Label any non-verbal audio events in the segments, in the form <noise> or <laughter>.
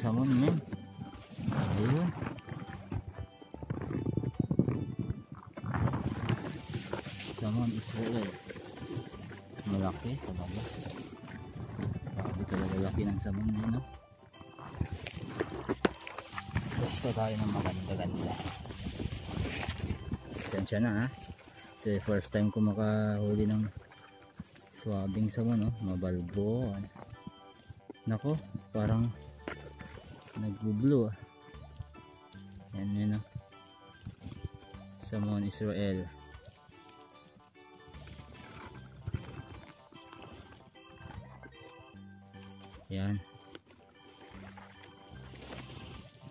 Yung salmon men. Ayun. Salmon Israel. Malaki talaga. Grabe talaga laki ng salmon yun no. Basta tayo ng maganda-ganda. Tensya na ha. Kasi first time ko makahuli ng swabing salmon no. Mabalbo. Nako, parang nagbo-blue ah. Yan yun ah. Salmon Israel. Yan.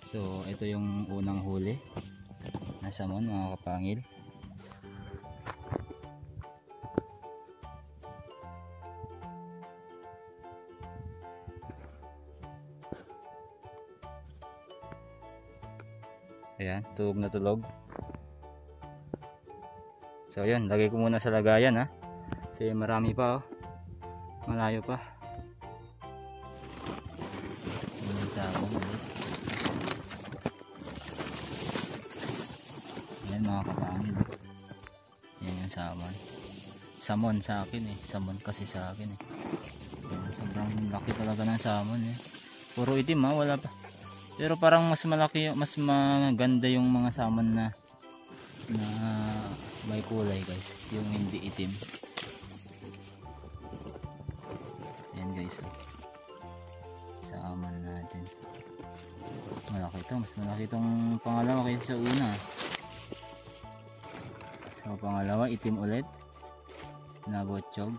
So, ito yung unang huli na salmon mga kapangil. Tulog na tulog. So, yun, lagay ko muna sa lagayan ha. Kasi marami pa oh. Malayo pa. Ayan sa akong. Ayan mga kapangil. Ayan yung salmon. Salmon sa akin eh. Salmon kasi sa akin eh. Sobrang laki talaga ng salmon eh. Puro itim ha, wala pa. Pero parang mas malaki, mas maganda yung mga salmon na na may kulay guys. Yung hindi itim. Ayan guys. Salmon natin. Malaki to. Mas malaki itong pangalawa kaysa sa una. So pangalawa itim ulit. Nabotsog.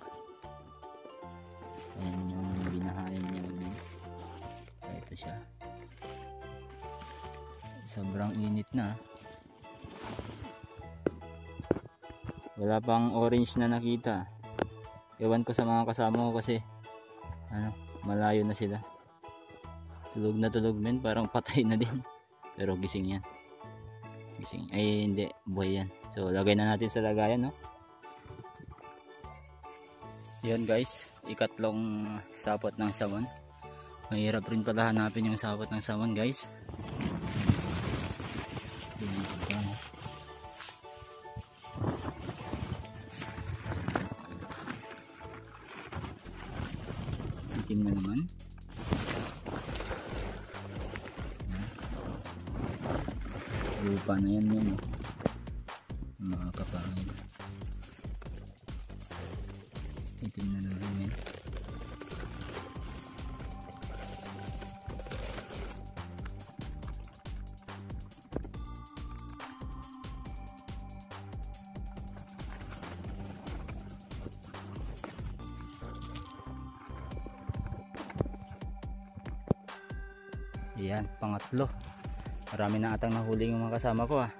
Ayan yung binahain niya ulit. Ito siya sobrang init na. Wala pang orange na nakita. Ewan ko sa mga kasama ko kasi ano malayo na sila. Tulog na tulog men parang <laughs> patay na din. Pero gising yan. Gising. Ay hindi. Buhay yan. So lagay na natin sa lagayan no? Yun guys. Ikatlong sapot ng salmon mahirap rin pala hanapin yung sapot ng salmon guys Itim na naman. Yan. Lupa na yan Ayan, pangatlo. Marami na atang nahuli yung mga kasama ko ah.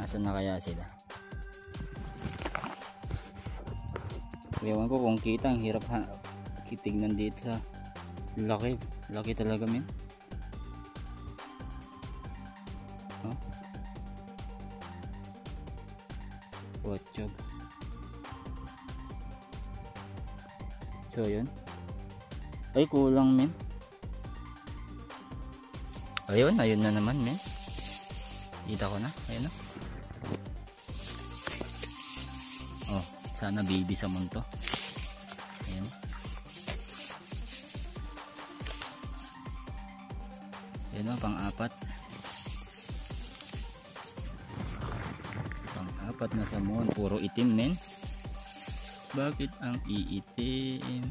Asan na kaya sila? Ewan ko kung kita, ang hirap ha kitignan dito sa laki. Laki talaga min. Oh. Watchog. So yun. Ay kulang min. Ayun, ayun na naman, men. Kita ko na, ayun na. Oh, sana baby sa munto. Ayun. Ayun o, pang-apat. Pang-apat na samon, puro itim, men. Bakit ang iitim?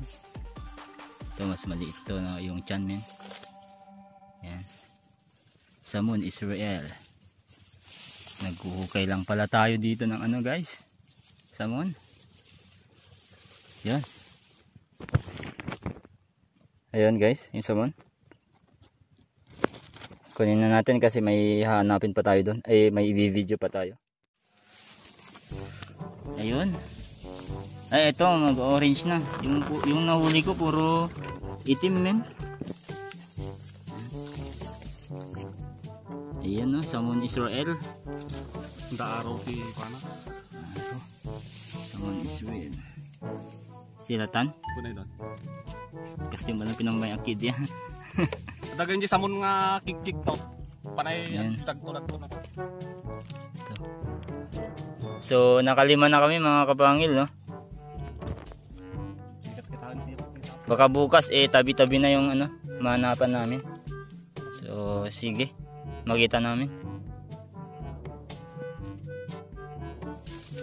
Ito, mas maliit to, no? yung chan, men. Samon, Israel. Naghuhukay lang pala tayo dito ng ano guys. Samon. Yan. Ayun guys, yung samon. Kunin na natin kasi may hanapin pa tayo doon. Ay, may i-video pa tayo. Ayun. Ay, ito, mag-orange na. Yung, yung nahuli ko, puro itim men. Ayan no, Samon Israel. Da araw ti pana. Ano? Samon Israel. Silatan? Kunay doon. Kasi mo lang pinamay akid yan. <laughs> Dagan di samon nga kik-kik to. Panay Yan. dagto-dagto na. So, nakalima na kami mga kapangil, no? Baka bukas, eh, tabi-tabi na yung, ano, mahanapan namin. So, sige. Makita namin.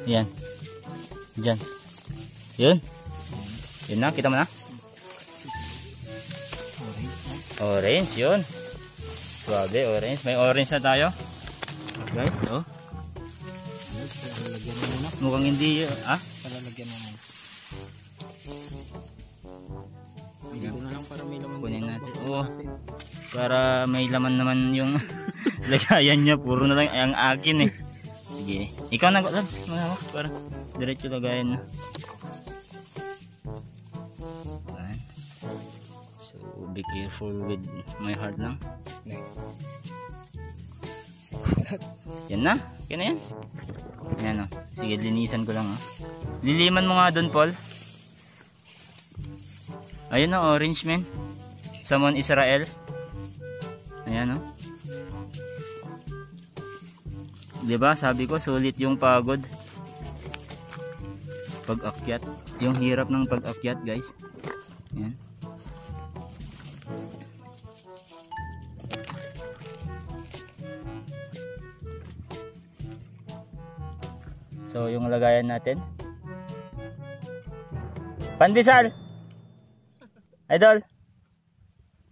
Yan. Diyan. Yun. Yun na, kita mo na? Orange, yun. Suabe, orange. May orange na tayo. Guys, oh. Mukhang hindi, ah? Lalagyan mo muna. Dito na lang para may laman. Kunin natin. Oo. Para may laman naman yung <laughs> lagayan niya. Puro na lang ang akin eh. Sige. Ikaw na, Lads. Mahawak para diretso lagayan na. Ayan. So, be careful with my heart lang. <laughs> Yan na. Yan na yan. Yan o. Sige, linisan ko lang o. Liliman mo nga doon, Paul. Ayun na, orange man. Samon Israel. Ayan o. Diba, sabi ko, sulit yung pagod. Pag-akyat. Yung hirap ng pag-akyat, guys. Ayan. So, yung lagayan natin. Pandesal! Idol!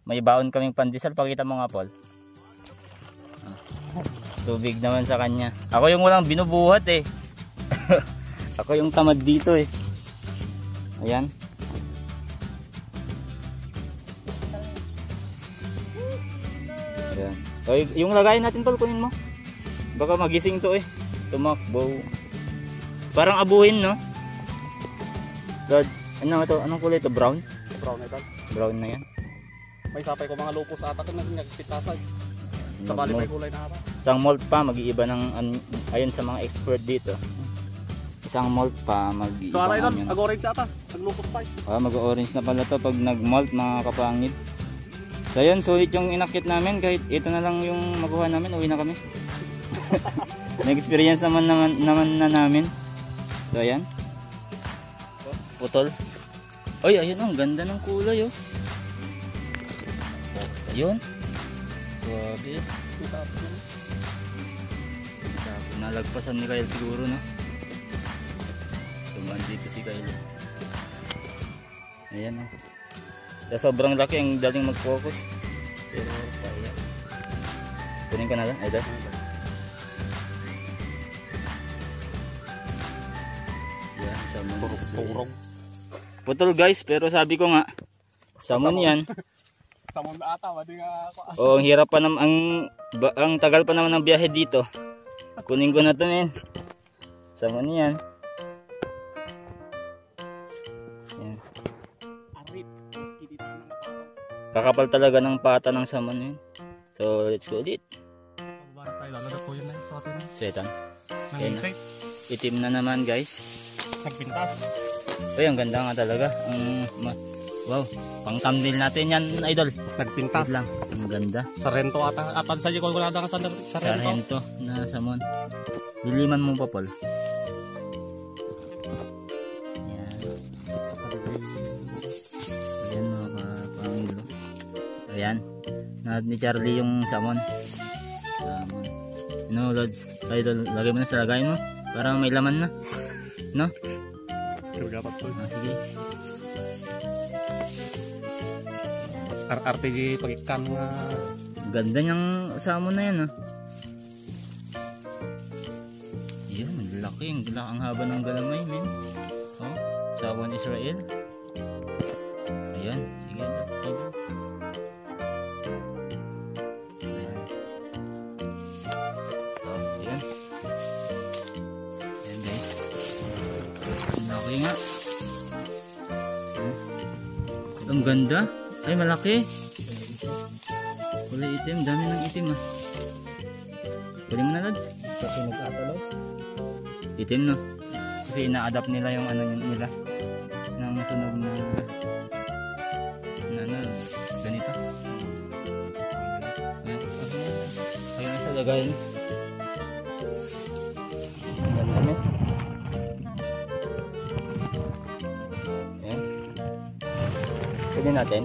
May baon kaming pandesal. Pakita mo nga, Paul. Ah. Tubig naman sa kanya. Ako yung walang binubuhat eh. <laughs> Ako yung tamad dito eh. Ayan. Ayan. O, y- yung lagayan natin, Paul, kunin mo. Baka magising to eh. Tumakbo. Parang abuhin, no? God, ano to? Anong kulay to? Brown? Brown na ito. Brown na yan. May sapay ko mga lupos ata ko na nagpitasay. Sa bali may kulay na ata. Isang malt pa, mag-iiba ng, ayon sa mga expert dito. Isang malt pa, mag-iiba So ara ito, ng- ag-orange ata. Naglupos pa. Ah, mag-orange na pala to pag nag-malt mga kapangid. So yun, sulit yung inakit namin kahit ito na lang yung makuha namin, uwi na kami. <laughs> Nag-experience naman, naman naman na namin. So ayan. Putol. Oy, ayun ang ganda ng kulay oh. Ayun. Swabe. Sabi, nalagpasan ni Kyle siguro no. Tumaan dito si Kyle. Ayan oh. Kaya sobrang laki ang daling mag-focus. Pero kaya. Kunin ko na lang. Ay, dahil. Yan, salmon. Turong. Putol guys, pero sabi ko nga, salmon yan. <laughs> Samon na ata, wadi nga ako. Oo, ang hirap pa naman, ang, ba- ang tagal pa naman ng biyahe dito. Kunin ko na to men. Salmon yan. Yan. Kakapal talaga ng pata ng salmon yun. So, let's go ulit. Para tayo, lalagat po yun na sa atin. Setan. Itim na naman guys. Nagpintas. Uy, ang ganda nga talaga. Ang, wow, pang thumbnail natin yan, idol. Nagpintas. Lang. Ang ganda. Sarento ata. Atan sa kung wala ka sa Sarento. Sarento na salmon. Liliman mo pa, Paul. Yan. Ayan mga kapangilo. Ayan. Nahat ni Charlie yung salmon. Salmon. No, Lods. Idol, lagay mo na sa lagay mo. Para may laman na. No? Dapat po. Ah, sige. RPG pagkikan nga. Ganda niyang salmon na yan, ah. Yan, laki. Ang, haba ng galamay, men. Oh, salmon Israel. Okay nga. Ang ganda. Ay, malaki. Kulay itim. Dami ng itim ah. Pwede mo na, lads? Kasi nag-ato, lads. Itim, no? Kasi ina-adapt nila yung ano yung nila. Nang sunog na na ano, ganito. Ayun, ayun, ayun, ayun, ayun, ayun, ayun, ayun, ayun, Pwede natin.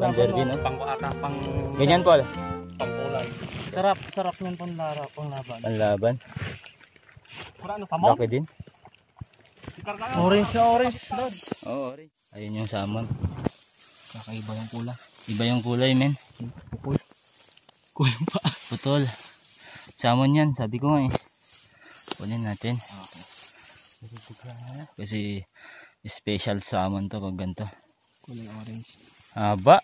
Pang derby, no? Pang ata, pang... Ganyan, Paul. Pang kulay. Sarap, sarap yan pang lara, pang laban. Panlaban. Wala ano, samong? Laki din. Orange na orange, Lods. Oo, rin. Ayun yung salmon. Kakaiba yung pula. Iba yung kulay, men. Pupoy. Kulang pa. Putol. Salmon yan, sabi ko nga eh. Kunin natin. Okay. Kasi special salmon to pag ganito. Kulang orange. Haba.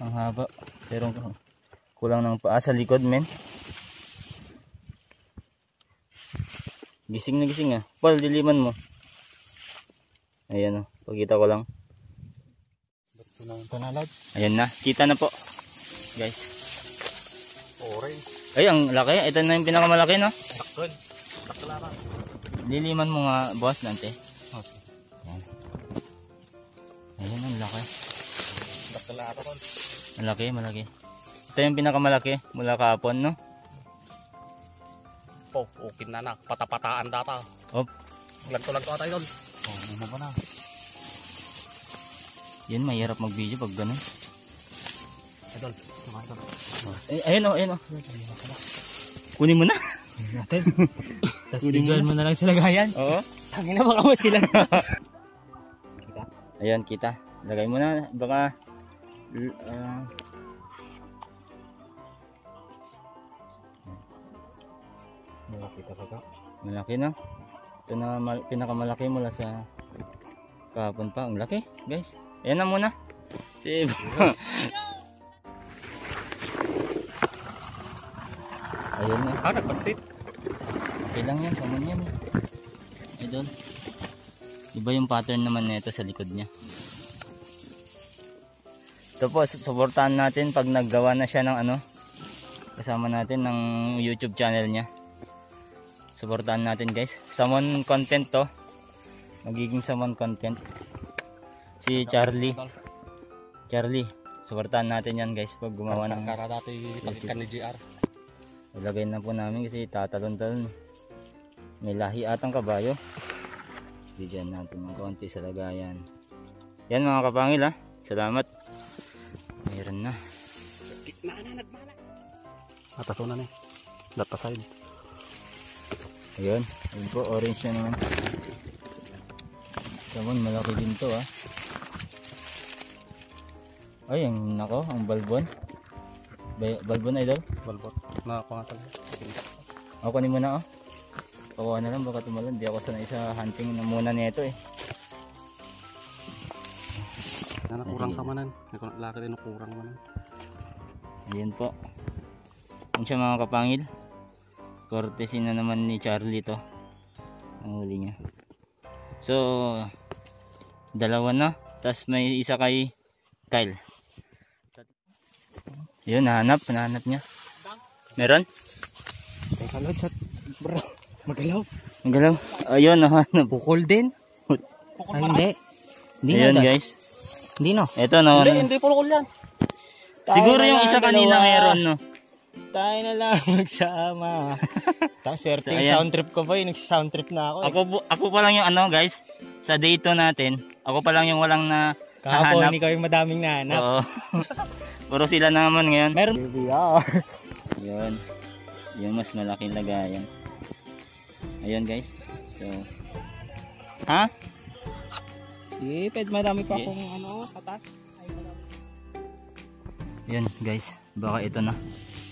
Ang haba. Pero kulang ng paa sa likod, men. Gising na gising ah. Paul, diliman mo. Ayan oh. Pagkita ko lang. Ito na, Lods. Ayan na. Kita na po. Guys. Orange. Ay, ang laki. Ito na yung pinakamalaki, no? Sakton. Saklara. Diliman mo nga, boss, nante. Okay. Ayan. Ayan, ang laki. Malaki, malaki. Ito yung pinakamalaki mula kahapon, no? Po, okay na na. Patapataan data. Op. Lanto-lanto ata yun. Oh, ano ba na? Yan, mahirap mag-video pag ganun. Idol. Ka. Ay, ayun o, ayun o. Kunin mo na. <laughs> Natin. <laughs> Tapos Kunin mo na lang sila gayan. Oo. Tangin na baka mo sila. <laughs> Ayan, kita. Lagay mo na. Baka... Nakakita ka ka? malaki na. Ito na mal- pinakamalaki mula sa kahapon pa. Ang laki, guys. Ayan na muna. Si... <laughs> Ayun na. Ah, nagpasit. Okay lang yan, samon yan eh. Idol. Iba yung pattern naman nito sa likod niya. Ito po, su- suportahan natin pag naggawa na siya ng ano, kasama natin ng YouTube channel niya. Suportahan natin guys. Samon content to. Magiging samon content. Si Charlie. Charlie. Suportahan natin yan guys pag gumawa ng... Kara dati pagkikan ni GR. Ilagay na po namin kasi tatalon-talon. May lahi atang kabayo. Bigyan natin ng konti sa lagayan. Yan mga kapangil ha. Salamat. Mayroon na. Na na nagmana. Natasunan eh. Data side. Ayun. Ayun po. Orange na naman. Samon malaki din to ha. Ay, ang nako. Ang balbon. Ba- balbon idol. Balbot. Nakakuha talaga. Ako kunin mo na oh. Kawawa na lang baka tumalon. Di ako sanay sa hunting na muna nito eh. Na nakurang sa manan. Laki din nakurang manan. Ayan po. Yan siya mga kapangil. Courtesy na naman ni Charlie to. Ang huli niya. So, dalawa na. Tapos may isa kay Kyle. Yun, nahanap. Nahanap niya. Meron? Teka Lods at bro. Magalaw. Ang galaw. Ayun, nahanap. Bukol din. Ay, hindi. Hindi Ayun na. guys. Hindi no. Ito na. Hindi, hindi pulkol yan. Siguro yung isa kanina meron no. Tayo na lang <laughs> magsama. <laughs> Tapos swerte So, yung sound trip ko ba? Yung sound trip na ako. Eh. Ako, po- ako pa lang yung ano guys. Sa date natin. Ako pa lang yung walang na Kahapon, ikaw yung madaming nahanap. Oo. <laughs> Puro sila naman ngayon. Meron. Here we are. <laughs> Yun. Yung mas malaking lagayan. Ayun guys. So. Ha? Si Ped, madami pa Yeah. akong ano, patas. Ay, madami. Yun guys. Baka ito na.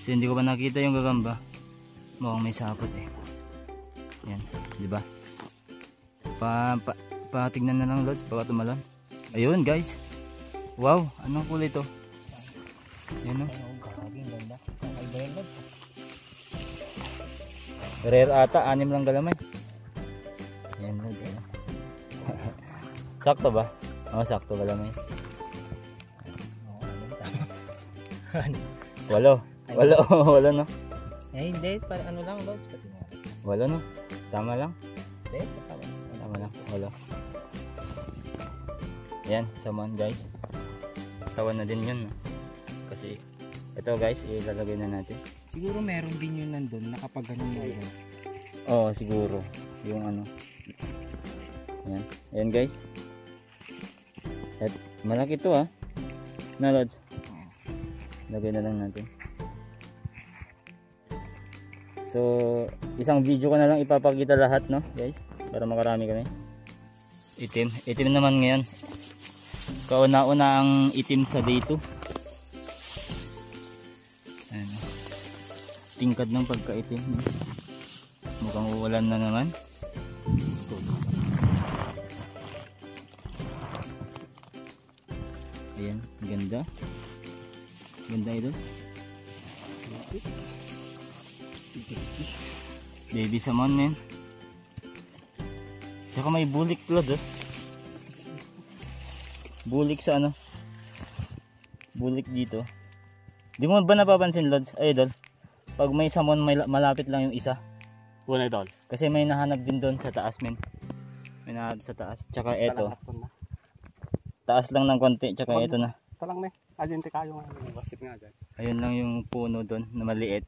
So hindi ko pa nakita yung gagamba. Mukhang may sapot eh. Yan. Di ba? Pa, pa, patignan na lang lods. Baka tumalon. Ayun guys. Wow. Anong kulay to? Yan o. Oh. Rare ata. Anim lang galamay. Yan lods. <laughs> ano. sakto ba? Oo, sakto galamay. Walo. Walo. <laughs> Walo no? Eh, hindi. Parang ano lang, Lord. Pati nga. Walo no? Tama lang. Hindi, tama. Tama lang. Walo. Yan. Saman guys. Sawan na din yun. no? Kasi ito guys, ilalagay na natin. Siguro meron din yun nandun na kapag ganun mo yun. Oo, siguro. Yung ano. Yan. Ayan guys. At malaki to ah. Na Lods. Lagay na lang natin. So, isang video ko na lang ipapakita lahat no guys. Para makarami kami. Itim. Itim naman ngayon. Kauna-una ang itim sa day 2. Tingkad ng pagkaitim. Mukhang uulan na naman. Ayan, ganda. Ganda ito. Baby salmon, men. Tsaka may bulik blood, oh. Bulik sa ano? Bulik dito. Di mo ba napapansin, Lods? Ay, Idol. Pag may salmon, may la- malapit lang yung isa. Una idol. Kasi may nahanap din doon sa taas, men. May nahanap sa taas. Tsaka eto. Na. Taas lang ng konti. Tsaka eto na. Ito lang ne. Agente kayo nga. Basit nga dyan. Ayun lang yung puno doon na maliit.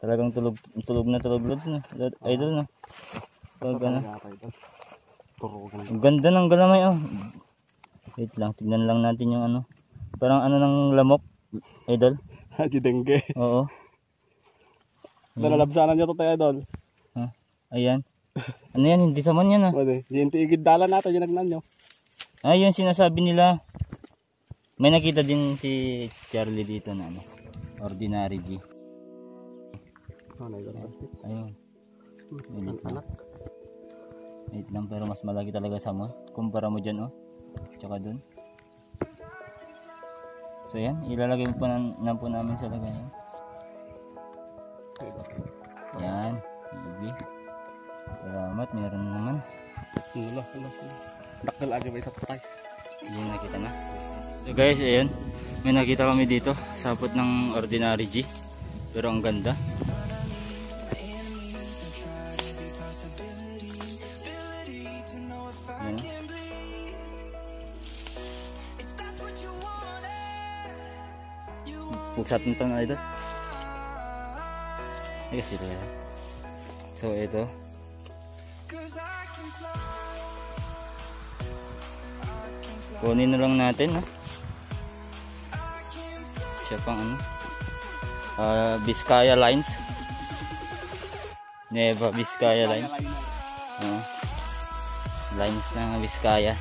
Talagang tulog tulog na tulog lods na. Lod- Idol na. Ano. Idol. Turo ka na. Ang ganda ng galamay oh. Wait lang, tignan lang natin yung ano. Parang ano ng lamok. Idol. Haji dengue. Oo. <laughs> Nalalabsanan niyo to tayo idol. Ayan. Ano yan? Hindi saman yan ah. Pwede. Ginti igid dala nato yung nagnan nyo. Ah, yun sinasabi nila. May nakita din si Charlie dito na ano. Ordinary G. Idol? Ayun. Ang anak. Wait lang, pero mas malaki talaga sa mo. Kumpara mo dyan, oh. Tsaka dun. So, yan. Ilalagay po na, na po namin sa lagayan. Yan. Sige. Salamat. Meron na naman. Ulo, ulo, ulo. Dakdal agi ba isa patay. Yung nakita na. So, guys, ayun. May nakita kami dito. Sapot ng ordinary G. Pero ang ganda. Pugsat nito na ito. Ay kasi ito yan. So ito. Kunin na lang natin ha. Siya pang ano. Ah, Vizcaya Lines. Neva Vizcaya Lines. Oo. lines ng Vizcaya.